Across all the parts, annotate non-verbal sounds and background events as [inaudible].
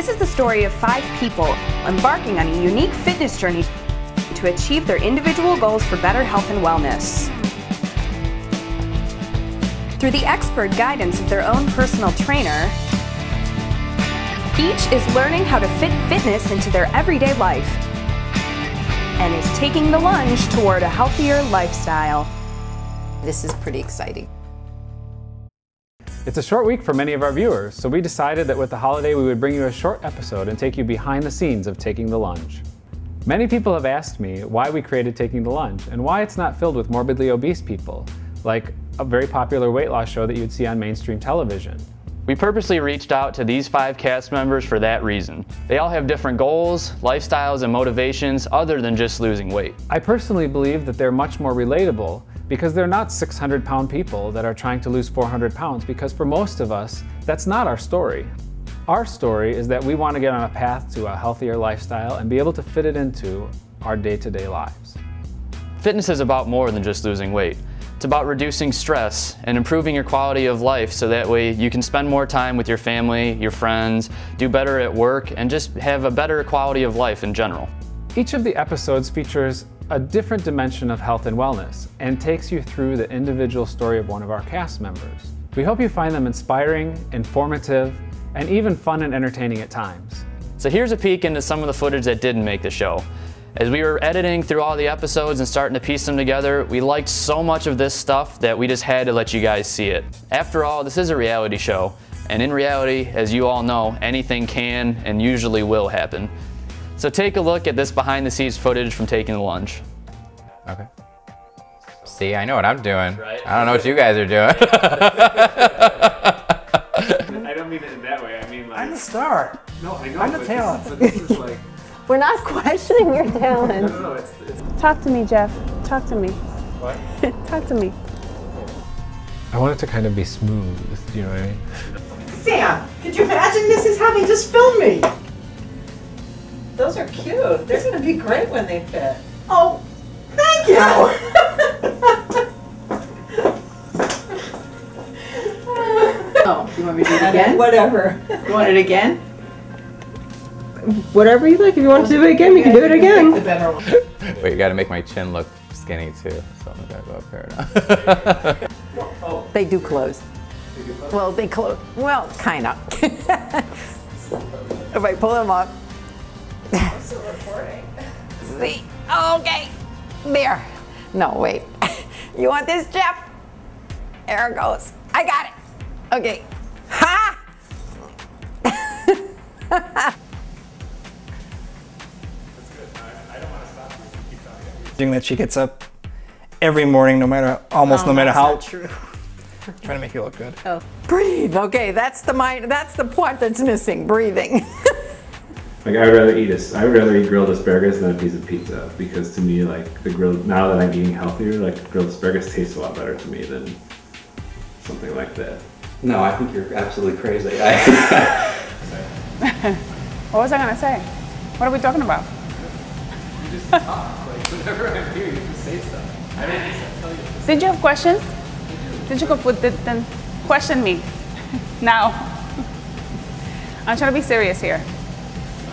This is the story of five people embarking on a unique fitness journey to achieve their individual goals for better health and wellness. Through the expert guidance of their own personal trainer, each is learning how to fit fitness into their everyday life and is taking the lunge toward a healthier lifestyle. This is pretty exciting. It's a short week for many of our viewers, so we decided that with the holiday we would bring you a short episode and take you behind the scenes of Taking the Lunge. Many people have asked me why we created Taking the Lunge and why it's not filled with morbidly obese people, like a very popular weight loss show that you'd see on mainstream television. We purposely reached out to these five cast members for that reason. They all have different goals, lifestyles, and motivations other than just losing weight. I personally believe that they're much more relatable because they're not 600 pound people that are trying to lose 400 pounds because for most of us, that's not our story. Our story is that we want to get on a path to a healthier lifestyle and be able to fit it into our day-to-day -day lives. Fitness is about more than just losing weight. It's about reducing stress and improving your quality of life so that way you can spend more time with your family, your friends, do better at work, and just have a better quality of life in general. Each of the episodes features a different dimension of health and wellness and takes you through the individual story of one of our cast members. We hope you find them inspiring, informative, and even fun and entertaining at times. So here's a peek into some of the footage that didn't make the show. As we were editing through all the episodes and starting to piece them together, we liked so much of this stuff that we just had to let you guys see it. After all, this is a reality show, and in reality, as you all know, anything can and usually will happen. So take a look at this behind the scenes footage from Taking the Lunge. Okay. See, I know what I'm doing. Right. I don't know what you guys are doing. [laughs] I don't mean it in that way. I mean like... I'm the star. No, I know. I'm the talent. This is, this is like... [laughs] We're not questioning your talent. [laughs] no, no, it's, it's... Talk to me, Jeff. Talk to me. What? Talk to me. I want it to kind of be smooth, do you know what I mean? Sam, could you imagine this Mrs. having just filmed me? Those are cute. They're going to be great when they fit. Oh, thank you. [laughs] oh, you want me to do it again? Whatever. You want it again? Whatever you like. If you want to do it again, you can do it again. The better one. Wait, you gotta make my chin look skinny too. So I'm gonna go up here now. [laughs] They do close. Well, they close. Well, kind of. if I pull them up. Also [laughs] recording. See? Okay. There. No, wait. [laughs] You want this, Jeff? There it goes. I got it. Okay. Ha! that she gets up every morning, no matter almost Oh, no matter that's how. not true. [laughs] Trying to make you look good. Oh. Breathe. Okay, that's the mind. That's the part that's missing. Breathing. Like I would rather eat a, I would rather eat grilled asparagus than a piece of pizza because to me like the grilled now that I'm eating healthier like grilled asparagus tastes a lot better to me than something like that. No, I think you're absolutely crazy. [laughs] What was I gonna say? What are we talking about? You just talk. Like, whenever I'm here, you just say stuff. I didn't just tell you. Did you have questions? Did you go put the, then question me [laughs] now? I'm trying to be serious here.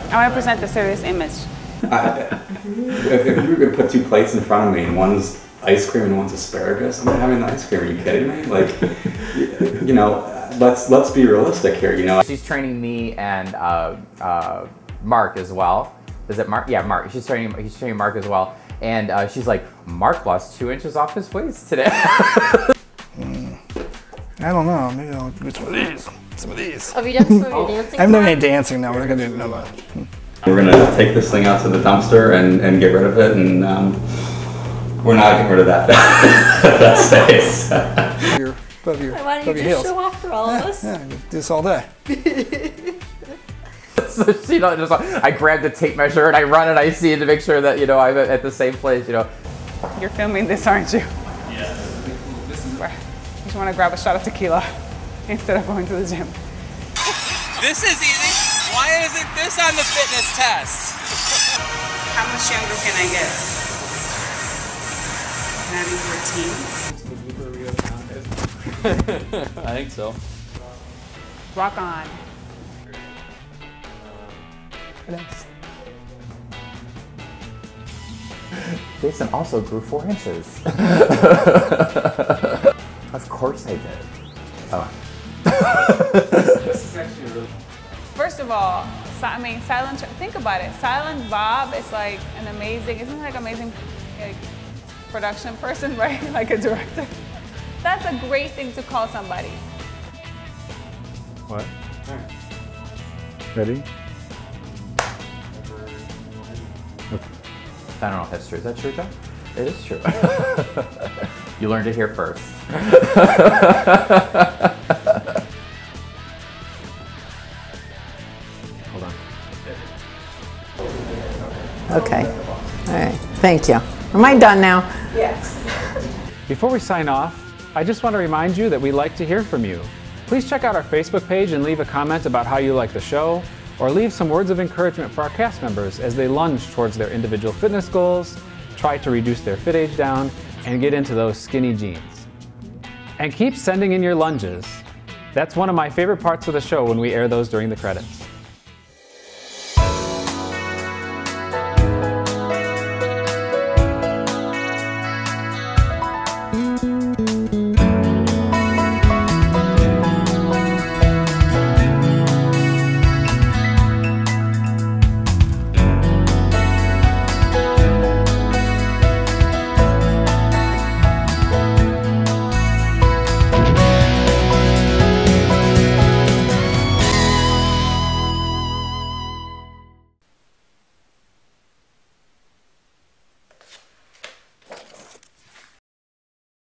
I want to present a serious image. [laughs] I, if, if you were going to put two plates in front of me and one's ice cream and one's asparagus, I'm not having the ice cream. Are you kidding me? Like, you, you know, let's let's be realistic here. You know, She's training me and uh, uh, Mark as well. Is it Mark? Yeah, Mark. She's training. He's training Mark as well. And uh, she's like, Mark lost two inches off his waist today. [laughs] I don't know. Maybe I'll do some of these. Some of these. Have you done some of your dancing? I'm doing any dancing now. We're not gonna do no. no. we're gonna take this thing out to the dumpster and, and get rid of it, and um, we're not getting rid of that. [laughs] that stays. Above your, above your, Why don't you your just heels. show off for all of Yeah, us? yeah, I do this all day. so [laughs] she don't just. I grab the tape measure and I run and I see it to make sure that you know I'm at at the same place. You know. You're filming this, aren't you? Yes. This you just want to grab a shot of tequila [laughs] instead of going to the gym. This is easy. Why isn't this on the fitness test? How much younger can I get? Can I be 14? I think so. Rock on. credits. Jason also grew four inches. [laughs] of course I did. Oh. First of all, si- I mean, Silent. Think about it. Silent Bob is like an amazing. Isn't he like an amazing, like, production person, [laughs] right? like a director. That's a great thing to call somebody. What? Ready? I don't know if that's true. Is that true, Joe? It is true. [laughs] you learned it here first. [laughs] Okay. All right. Thank you. Am I done now? Yes. [laughs] Before we sign off, I just want to remind you that we like to hear from you. Please check out our Facebook page and leave a comment about how you like the show, or leave some words of encouragement for our cast members as they lunge towards their individual fitness goals, try to reduce their fit age down, and get into those skinny jeans. And keep sending in your lunges. That's one of my favorite parts of the show when we air those during the credits.